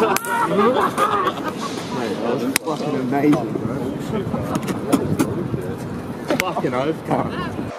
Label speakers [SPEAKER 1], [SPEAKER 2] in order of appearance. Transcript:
[SPEAKER 1] that was fucking amazing, bro. fucking overcome.